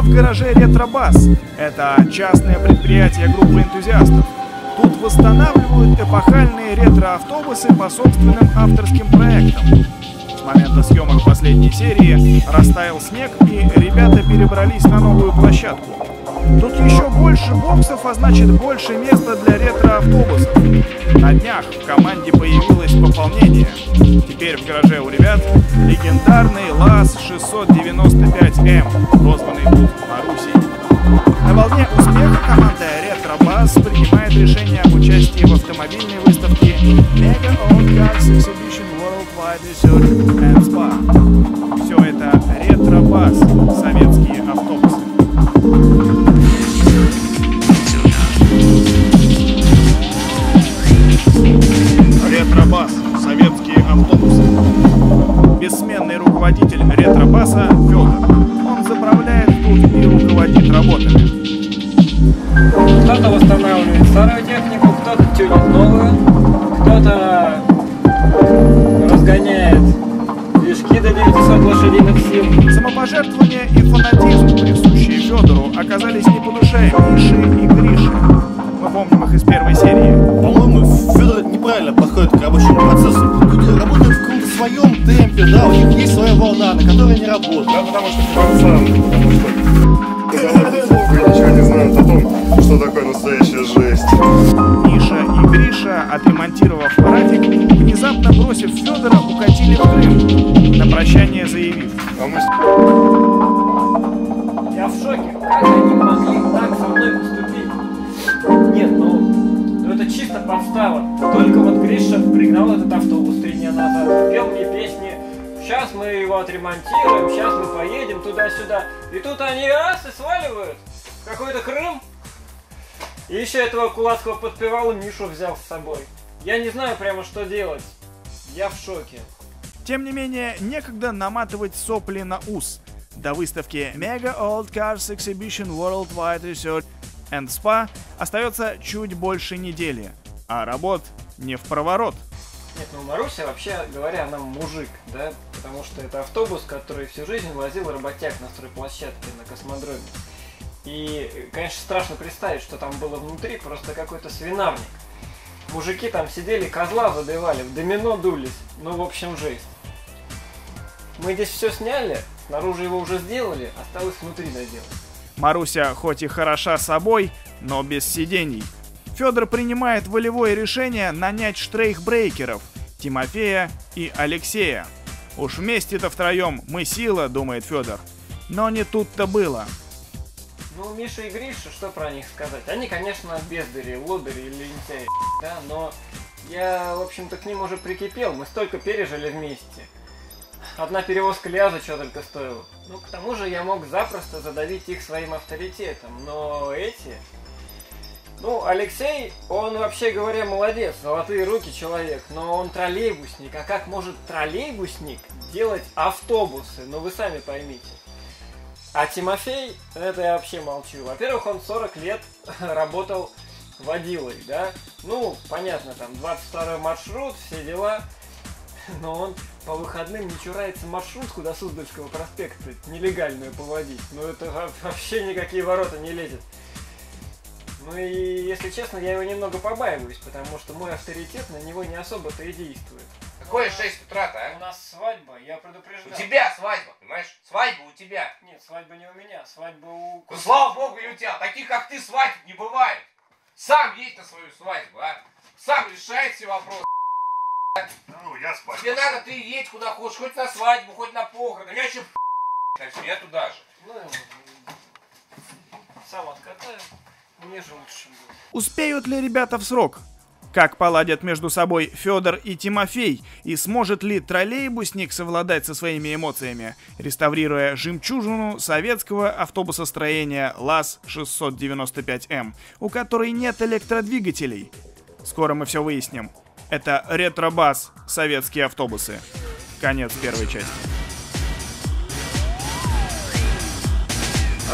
в гараже Ретробас. Это частное предприятие группы энтузиастов. Тут восстанавливают эпохальные ретро-автобусы по собственным авторским проектам. С момента съемок последней серии растаял снег, и ребята перебрались на новую площадку. Тут еще больше боксов, а значит больше места для ретро-автобусов. На днях в команде появилось пополнение. Теперь в гараже у ребят легендарный ЛАЗ-695М, прозванный тут Марусей. На волне успеха команда Ретробас принимает решение об участии в автомобильной выставке Mega Old Cars Exhibition Worldwide Research and Spa. Все это Ретробас, советские отремонтировав аппаратик, внезапно бросив Федора, укатили в Крым, на прощание заявив. А мы Я в шоке. Как они могли так со мной поступить? Нет, ну, ну это чисто подстава. Только вот Гриша пригнал этот автобус три дня назад, пел мне песни. Сейчас мы его отремонтируем, сейчас мы поедем туда-сюда. И тут они раз и сваливают в какой-то Крым. И еще этого кулацкого подпевала Мишу взял с собой. Я не знаю прямо что делать. Я в шоке. Тем не менее, некогда наматывать сопли на ус. До выставки Mega Old Cars Exhibition Worldwide Research and Spa остается чуть больше недели, а работ не в проворот. Нет, ну Маруся, вообще говоря, она мужик, да, потому что это автобус, который всю жизнь возил работяг на стройплощадке на космодроме. И, конечно, страшно представить, что там было внутри, просто какой-то свинарник. Мужики там сидели, козла забивали, в домино дулись. Ну, в общем, жесть. Мы здесь все сняли, снаружи его уже сделали, осталось внутри доделать. Маруся хоть и хороша собой, но без сидений. Федор принимает волевое решение нанять штрейхбрейкеров Тимофея и Алексея. Уж вместе-то втроем мы сила, думает Федор. Но не тут-то было. Ну, Миша и Гриша, что про них сказать? Они, конечно, бездари, лодыри или лентяи, да, но я, в общем-то, к ним уже прикипел, мы столько пережили вместе. Одна перевозка ляза что только стоила. Ну, к тому же я мог запросто задавить их своим авторитетом, но эти... Ну, Алексей, он вообще говоря молодец, золотые руки человек, но он троллейбусник. А как может троллейбусник делать автобусы? Ну, вы сами поймите. А Тимофей, это я вообще молчу. Во-первых, он 40 лет работал водилой, да? Ну, понятно, там 22 маршрут, все дела. Но он по выходным не чурается маршрутку до Суздальского проспекта нелегальную поводить. Ну, это во- вообще никакие ворота не лезет. Ну и, если честно, я его немного побаиваюсь, потому что мой авторитет на него не особо-то и действует. Какое 6 утра-то, У а? нас свадьба, я предупреждал. У тебя свадьба, понимаешь? Свадьба у тебя. Нет, свадьба не у меня, свадьба у... Ну, слава богу, и у тебя. Таких, как ты, свадьб не бывает. Сам едь на свою свадьбу, а? Сам решай все вопросы. Ну, я спать. Тебе надо, ты едь куда хочешь, хоть на свадьбу, хоть на похороны. Я еще я туда же. Ну, сам откатаю. Мне же лучше будет. Успеют ли ребята в срок? Как поладят между собой Федор и Тимофей? И сможет ли троллейбусник совладать со своими эмоциями, реставрируя жемчужину советского автобусостроения ЛАЗ-695М, у которой нет электродвигателей? Скоро мы все выясним. Это ретробас советские автобусы. Конец первой части.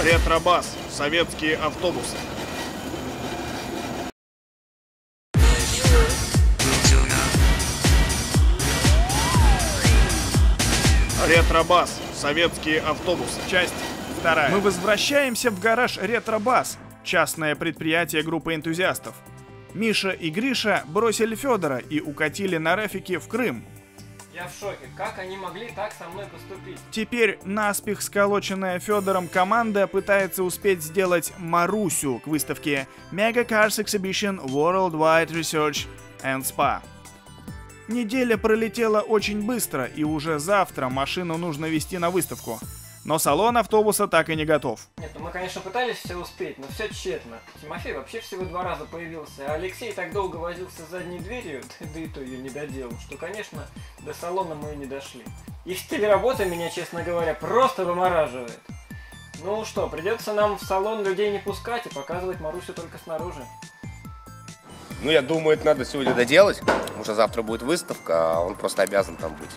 Ретробас советские автобусы. Ретробас. Советские автобусы. Часть вторая. Мы возвращаемся в гараж Ретробас, частное предприятие группы энтузиастов. Миша и Гриша бросили Федора и укатили на Рафике в Крым. Я в шоке. Как они могли так со мной поступить? Теперь наспех сколоченная Федором команда пытается успеть сделать Марусю к выставке Mega Cars Exhibition Worldwide Research and Spa. Неделя пролетела очень быстро, и уже завтра машину нужно вести на выставку. Но салон автобуса так и не готов. Нет, ну мы, конечно, пытались все успеть, но все тщетно. Тимофей вообще всего два раза появился, а Алексей так долго возился с задней дверью, да и то ее не доделал, что, конечно, до салона мы и не дошли. И стиль работы меня, честно говоря, просто вымораживает. Ну что, придется нам в салон людей не пускать и показывать Марусю только снаружи. Ну, я думаю, это надо сегодня доделать. Уже завтра будет выставка, а он просто обязан там быть.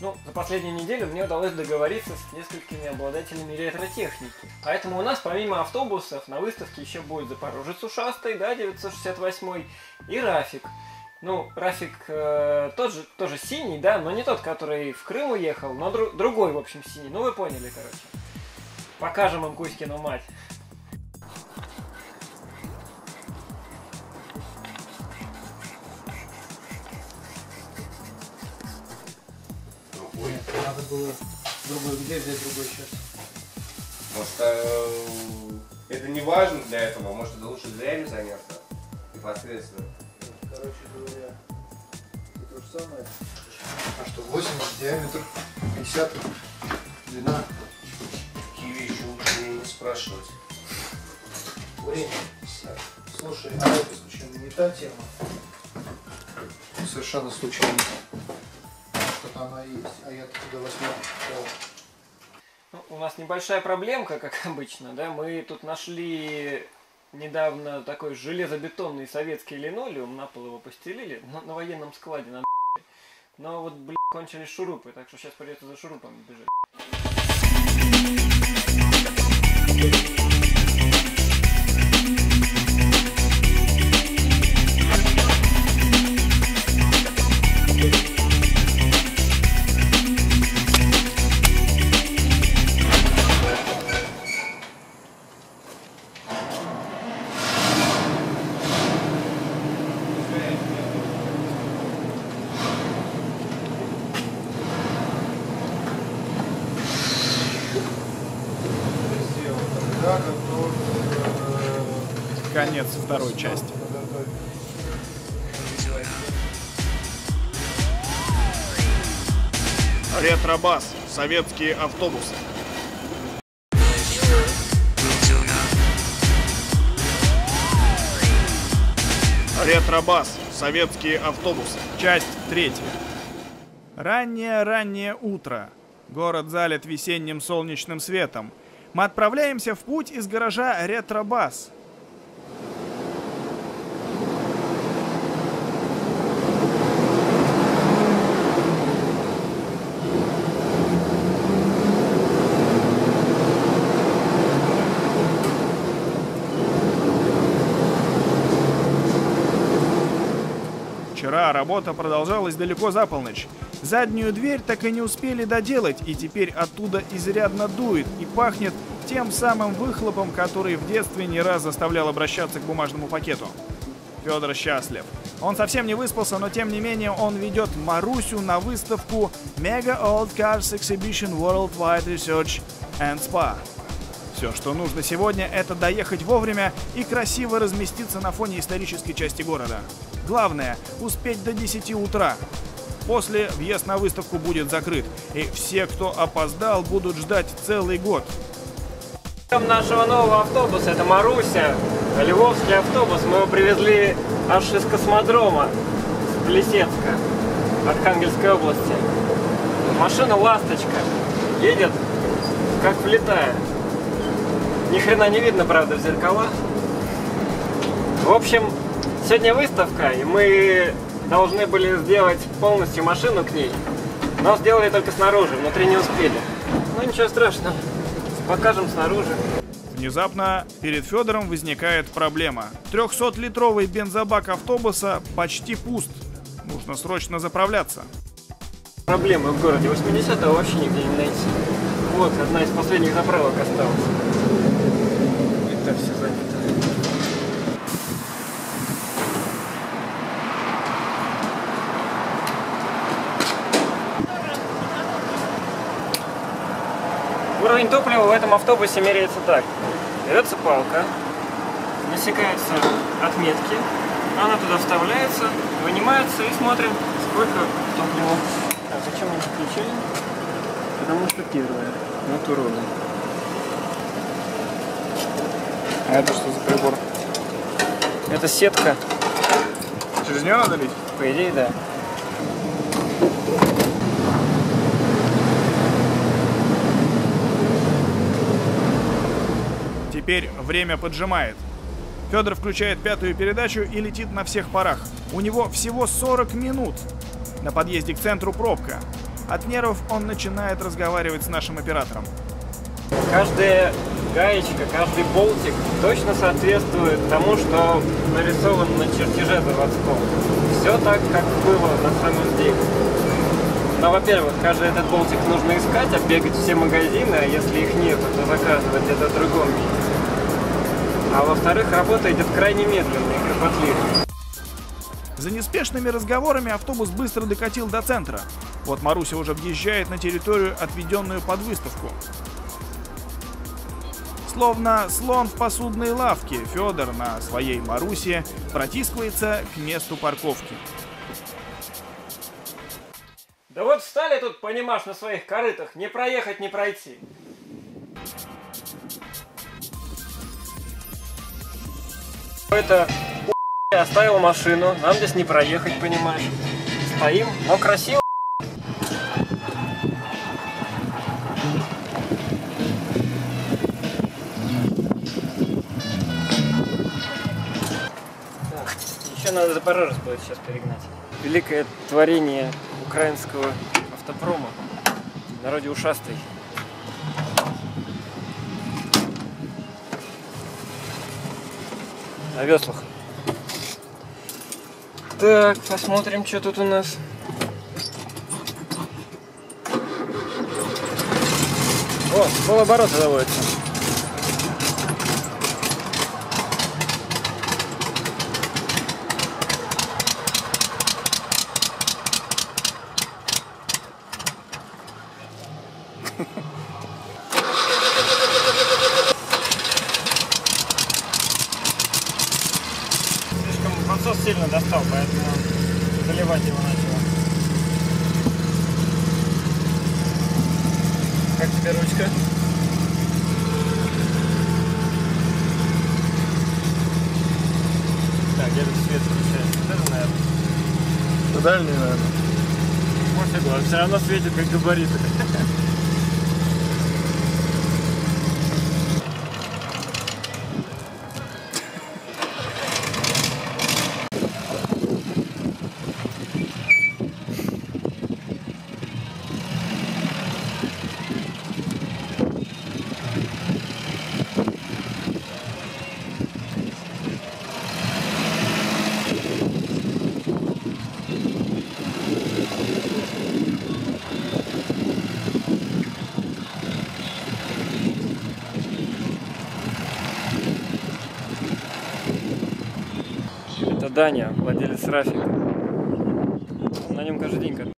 Ну, за последнюю неделю мне удалось договориться с несколькими обладателями ретро-техники. Поэтому у нас помимо автобусов на выставке еще будет Запорожец ушастый, да, 968 и Рафик. Ну, Рафик э, тот же, тоже синий, да, но не тот, который в Крым уехал, но дру- другой, в общем, синий. Ну, вы поняли, короче. Покажем им Кузькину мать. Надо было другой, где взять другой сейчас? Может, э, это не важно для этого, может, это лучше зрями заняться непосредственно. Короче говоря, это то же самое. А что, 80 диаметр, 50 длина. Такие вещи лучше мне не спрашивать. Время. Слушай, а это случайно не та тема? Совершенно случайно. Что-то она есть, а я туда восьмерку взял. Ну, у нас небольшая проблемка, как обычно, да, мы тут нашли недавно такой железобетонный советский линолеум, на пол его постелили, на, на военном складе на но вот, блин, кончились шурупы, так что сейчас придется за шурупами бежать. Сделал. Конец второй части. Ретробас. Советские автобусы. Ретробас. Советские автобусы. Часть третья. Раннее-раннее утро. Город залит весенним солнечным светом. Мы отправляемся в путь из гаража Ретробас. Вчера работа продолжалась далеко за полночь. Заднюю дверь так и не успели доделать, и теперь оттуда изрядно дует и пахнет тем самым выхлопом, который в детстве не раз заставлял обращаться к бумажному пакету. Федор счастлив. Он совсем не выспался, но тем не менее он ведет Марусю на выставку Mega Old Cars Exhibition Worldwide Research and Spa. Все, что нужно сегодня, это доехать вовремя и красиво разместиться на фоне исторической части города. Главное – успеть до 10 утра. После въезд на выставку будет закрыт, и все, кто опоздал, будут ждать целый год. Нашего нового автобуса, это Маруся, львовский автобус, мы его привезли аж из космодрома, с Плесецка, Архангельской области. Машина «Ласточка», едет как влетая. Ни хрена не видно, правда, в зеркала. В общем, сегодня выставка, и мы должны были сделать полностью машину к ней. Но сделали только снаружи, внутри не успели. Ну ничего страшного, покажем снаружи. Внезапно перед Федором возникает проблема. 300-литровый бензобак автобуса почти пуст. Нужно срочно заправляться. Проблемы в городе 80-го вообще нигде не найти. Вот, одна из последних заправок осталась. Это все занято. Уровень топлива в этом автобусе меряется так. Берется палка, насекаются отметки, она туда вставляется, вынимается и смотрим, сколько топлива. А зачем мы включили? Потому что первое. Вот уроды. А это что за прибор? Это сетка. Через нее надо лить? По идее, да. Теперь время поджимает. Федор включает пятую передачу и летит на всех парах. У него всего 40 минут. На подъезде к центру пробка. От нервов он начинает разговаривать с нашим оператором. Каждая гаечка, каждый болтик точно соответствует тому, что нарисован на чертеже заводском. Все так, как было на самом деле. Но, во-первых, каждый этот болтик нужно искать, оббегать все магазины, а если их нет, то заказывать это в другом месте. А во-вторых, работа идет крайне медленно и кропотливо. За неспешными разговорами автобус быстро докатил до центра. Вот Маруся уже въезжает на территорию, отведенную под выставку. Словно слон в посудной лавке, Федор на своей Марусе протискивается к месту парковки. Да вот встали тут, понимаешь, на своих корытах, не проехать, не пройти. Это оставил машину, нам здесь не проехать, понимаешь. Стоим, но красиво. Еще надо Запорожец будет сейчас перегнать. Великое творение украинского автопрома. Народе ушастый. На веслах. Так, посмотрим, что тут у нас. О, полоборота заводится. Слишком подсос сильно достал, поэтому заливать его начал. Как тебе ручка? Так, где тут свет включается? Вот это, наверное. Дальний, наверное. Пофигу, он все равно светит, как габариты. Это Даня, владелец Рафика. На нем каждый день катается.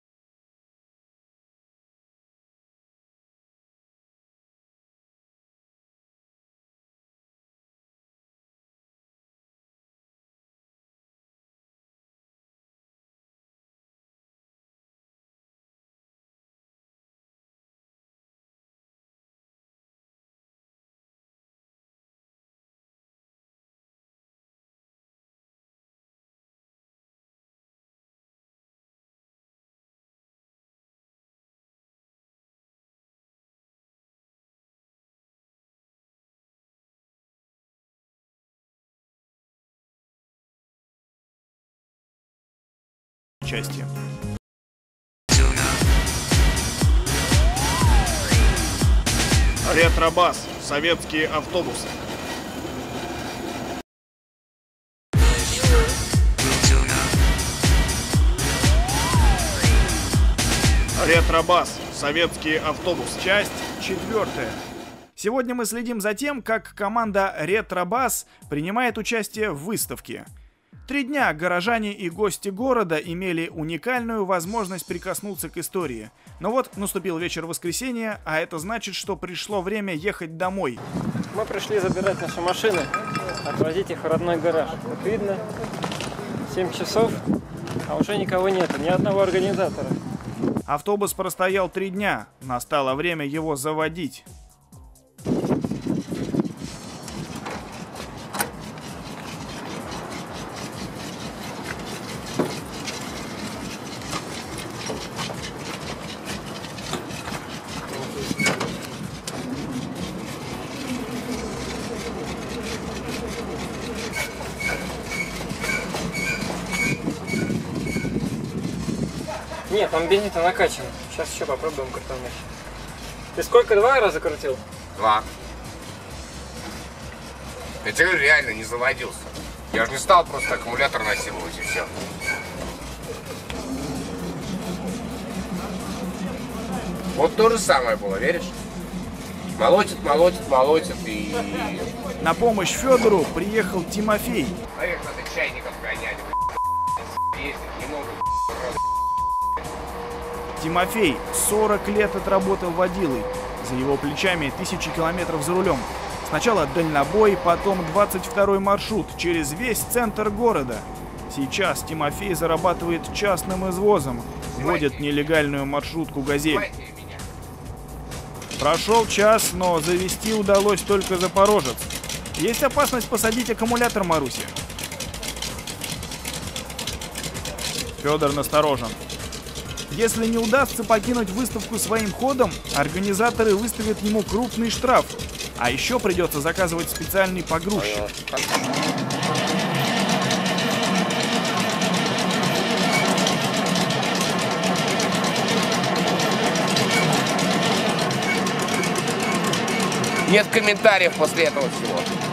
Части. Ретробас. советские автобусы. Ретробас. Советские автобусы. Часть четвертая. Сегодня мы следим за тем, как команда Ретробас принимает участие в выставке. Три дня горожане и гости города имели уникальную возможность прикоснуться к истории. Но вот наступил вечер воскресенья, а это значит, что пришло время ехать домой. Мы пришли забирать наши машины, отвозить их в родной гараж. Как видно, 7 часов, а уже никого нет, ни одного организатора. Автобус простоял три дня, настало время его заводить. Там бензин-то накачан. Сейчас еще попробуем картонуть. Ты сколько, два раза крутил? Два. Я тебе говорю, реально не заводился. Я же не стал просто аккумулятор насиловать и все. Вот то же самое было, веришь? Молотит, молотит, молотит и... На помощь Федору приехал Тимофей. Надо чайником Тимофей 40 лет отработал водилой. За его плечами тысячи километров за рулем. Сначала дальнобой, потом 22 маршрут через весь центр города. Сейчас Тимофей зарабатывает частным извозом. Водит нелегальную маршрутку «Газель». Прошел час, но завести удалось только Запорожец. Есть опасность посадить аккумулятор Маруси. Федор насторожен. Если не удастся покинуть выставку своим ходом, организаторы выставят ему крупный штраф. А еще придется заказывать специальный погрузчик. Нет комментариев после этого всего.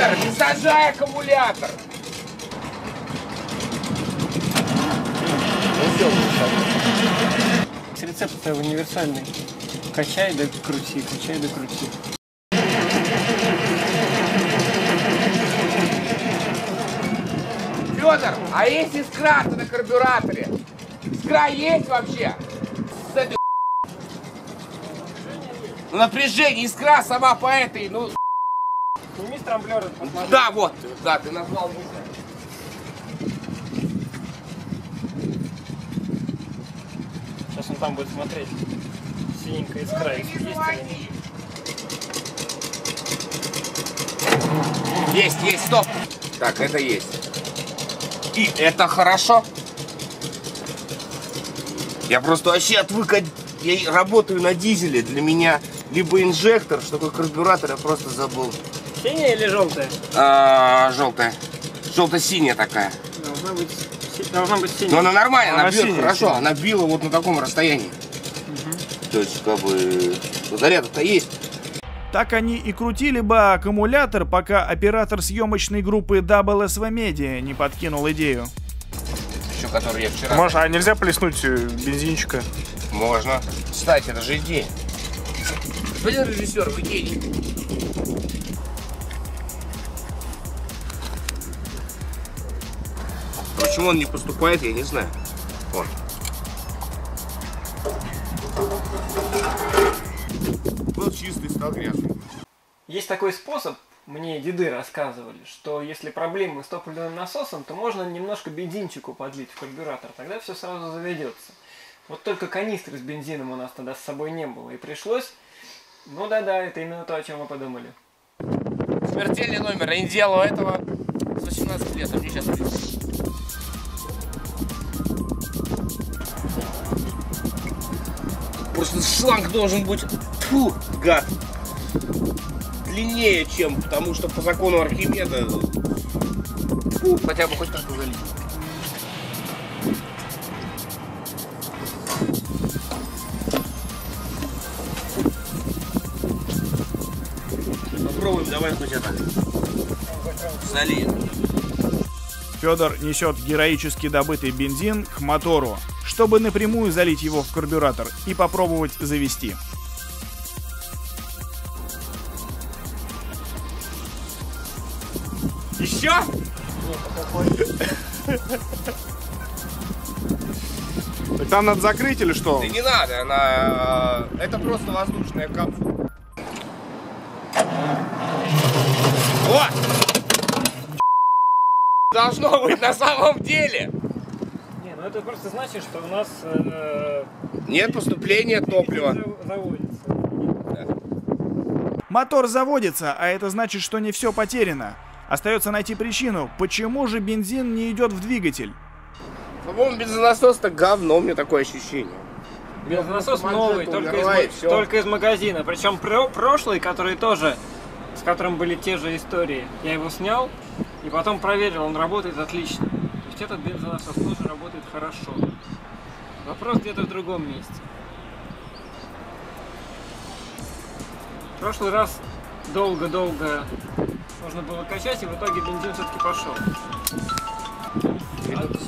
Федор, не сажай аккумулятор! Рецепт универсальный. Качай да крути, качай да крути. Федор, а есть искра на карбюраторе? Искра есть вообще? С этой ну, напряжение, искра сама по этой, ну... Трамблера, посмотри. Да, вот, да, ты назвал мысль. Сейчас он там будет смотреть. Синенькая искра есть или нет. Есть, есть, стоп. Так, это есть. И это хорошо. Я просто вообще отвык от... Я работаю на дизеле. Для меня либо инжектор, что такое карбюратор, я просто забыл. Синяя или желтая? А, желтая. Желто-синяя такая. Должна быть, должна быть Но синяя. она нормально, она, Она бьет синяя, хорошо. синяя. Она била вот на таком расстоянии. То есть, как бы, заряд-то есть. Так они и крутили бы аккумулятор, пока оператор съемочной группы WSV Media не подкинул идею. Еще который я вчера... Может, а нельзя плеснуть э, бензинчика? Можно. Кстати, это же идея. Господин режиссер, вы гений. Почему он не поступает, я не знаю. Он. Был чистый, стал грязный. Есть такой способ, мне деды рассказывали, что если проблемы с топливным насосом, то можно немножко бензинчику подлить в карбюратор, тогда все сразу заведется. Вот только канистры с бензином у нас тогда с собой не было, и пришлось... Ну да-да, это именно то, о чем мы подумали. Смертельный номер. Я не делал этого с 18 лет, а мне сейчас 30. Просто шланг должен быть, фу, гад, длиннее, чем, потому что по закону Архимеда, фу, хотя бы хоть как-то залить. Попробуем, давай хоть это. Залей. Федор несет героически добытый бензин к мотору, чтобы напрямую залить его в карбюратор и попробовать завести. Еще? Так там надо закрыть или что? Да не надо, она... э, Это просто воздушная капсула. Вот! Должно быть на самом деле. Не, ну это просто значит, что у нас э, Нет поступления топлива. Мотор заводится, а это значит, что не все потеряно. Остается найти причину, почему же бензин не идет в двигатель. По-моему, бензонасос-то говно, у меня такое ощущение. Бензонасос новый, только из, убрала, и ма- всё. только из магазина. Причем про- прошлый, который тоже, с которым были те же истории, я его снял и потом проверил, он работает отлично. Есть этот бензонасос тоже работает хорошо. Вопрос где-то в другом месте. В прошлый раз долго-долго нужно было качать, и в итоге бензин все-таки пошел.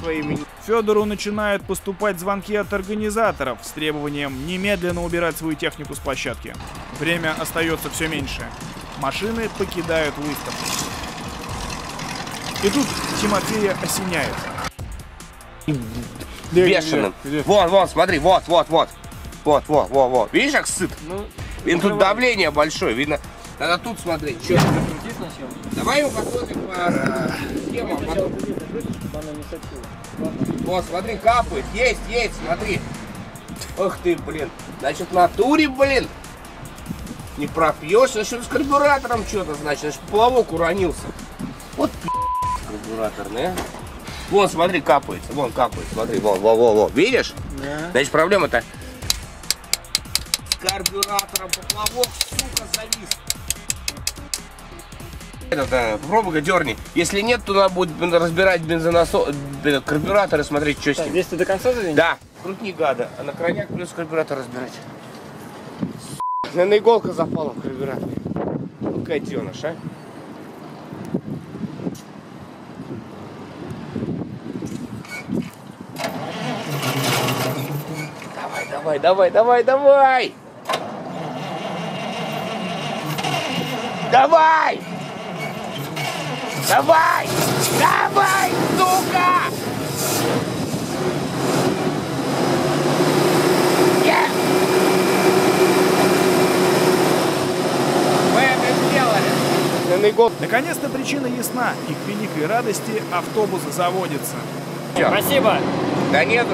Своими... Федору начинают поступать звонки от организаторов с требованием немедленно убирать свою технику с площадки. Время остается все меньше. Машины покидают выставку. И тут Тимофея осеняет. Бешеным. Вон, вон, смотри, вот, вот, вот. Вот, вот, вот, вот. Видишь, как сыт? Ну, Видно, тут давление большое, видно. Надо тут смотреть. Сначала. Давай его посмотрим по схемам. Сначала потом- крути, чтобы она не сопила. Вот, смотри, капает. Есть, есть, смотри. Ох ты, блин. Значит, в натуре, блин. Не пропьешь, значит, с карбюратором что-то, значит, значит, плавок уронился. Вот пи*** карбюраторный, а. Вон, смотри, капается, вон капает, смотри, вон, вон, вон, вон. Видишь? Значит, проблема-то с карбюратором поплавок, сука, завис. Этот, э, попробуй-ка дерни. Если нет, то надо будет разбирать бензонасос, бен- карбюратор и смотреть, что с ним. здесь ты до конца завинь? Да, крутни гада, а на крайняк плюс карбюратор разбирать. Наверное, иголка запала в карбюраторе. Ну, котеныш, а? Давай, давай, давай, давай, давай! Давай! Давай! Сука! Yes! Мы это сделали! Наконец-то причина ясна, и к великой радости автобус заводится. Спасибо. Да нет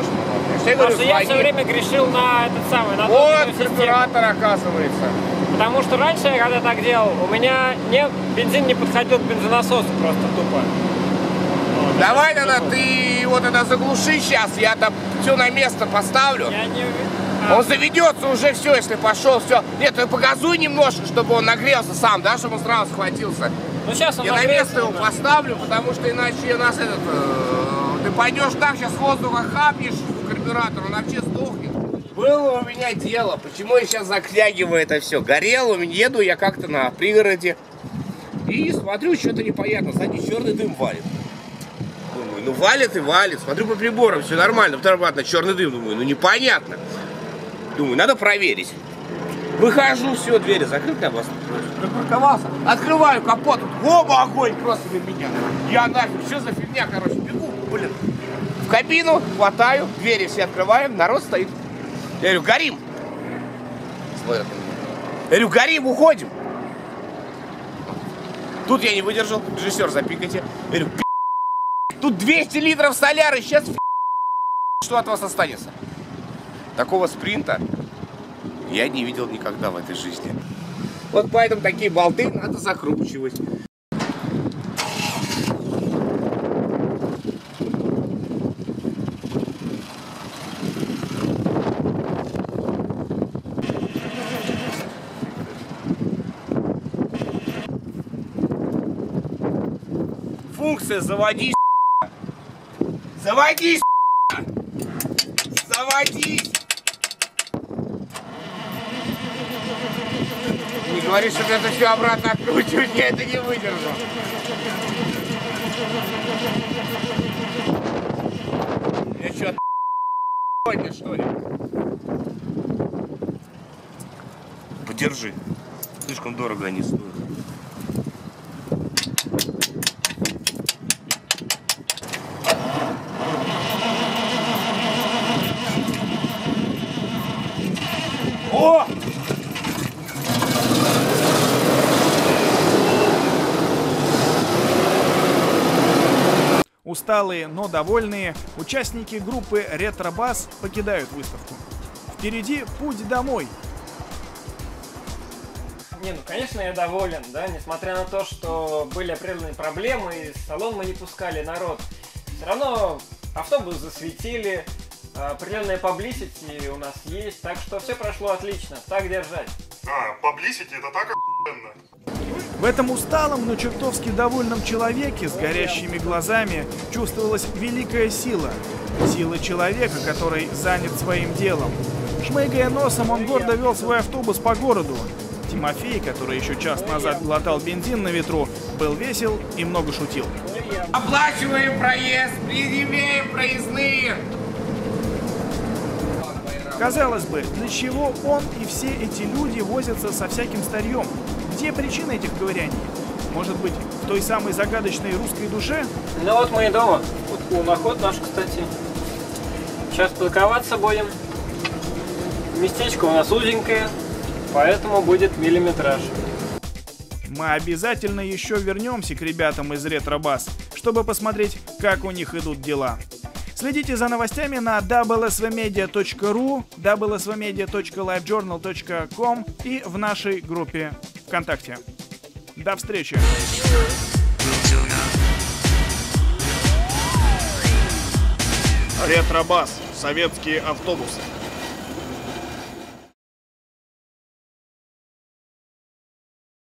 я тебе Потому что я все время грешил на этот самый, на Вот карбюратор, оказывается. Потому что раньше, я когда так делал, у меня не, бензин не подходил к бензонасосу просто тупо. Вот, Давай тогда ты вот это заглуши сейчас, я там все на место поставлю. Я не... а, Он заведется уже все, если пошел, все. Нет, ты погазуй немножко, чтобы он нагрелся сам, да, чтобы он сразу схватился. ну сейчас он Я на место его поставлю, потому что иначе у нас этот... э, ты пойдешь так, сейчас воздуха хапнешь карбюратор, он вообще сдохнет. Было у меня дело, почему я сейчас заклягиваю это все. Горел еду я как-то на пригороде. И смотрю, что-то непонятно, сзади черный дым валит. Думаю, ну валит и валит. Смотрю по приборам, все нормально. Потом обратно черный дым, думаю, ну непонятно. Думаю, надо проверить. Выхожу, все, двери закрыты, я вас припарковался. Открываю капот, оба огонь просто на меня. Я нафиг, что за фигня, короче, бегу, блин. В кабину, хватаю, двери все открываем, народ стоит. Я говорю, горим. Я говорю, горим, уходим. Тут я не выдержал, режиссер, запикайте. Я говорю, «Пи***, тут 200 литров соляры, сейчас что от вас останется? Такого спринта я не видел никогда в этой жизни. Вот поэтому такие болты надо закручивать. Функция заводись. Заводись. Заводись. Не говори, что это все обратно откручивать, я это не выдержу. Я что, сегодня, что ли? Подержи. Слишком дорого они стоят. О! Усталые, но довольные, участники группы «Ретробас» покидают выставку. Впереди путь домой. Не, ну конечно я доволен, да, несмотря на то, что были определенные проблемы, и в салон мы не пускали народ. Все равно автобус засветили, определенная publicity у нас есть, так что все прошло отлично, так держать. А, publicity это так охуенно. В этом усталом, но чертовски довольном человеке с горящими глазами чувствовалась великая сила. Сила человека, который занят своим делом. Шмыгая носом, он гордо вел свой автобус по городу. Тимофей, который еще час назад глотал бензин на ветру, был весел и много шутил. Оплачиваем проезд, предъявляем проездные. Казалось бы, для чего он и все эти люди возятся со всяким старьем? Где причина этих ковыряний? Может быть, в той самой загадочной русской душе? Ну вот мы и дома. Вот луноход наш, кстати. Сейчас парковаться будем. Местечко у нас узенькое, поэтому будет миллиметраж. Мы обязательно еще вернемся к ребятам из Ретробас, чтобы посмотреть, как у них идут дела. Следите за новостями на wsvmedia.ru, wsvmedia.livejournal.com и в нашей группе ВКонтакте. До встречи! Ретробас. Советские автобусы.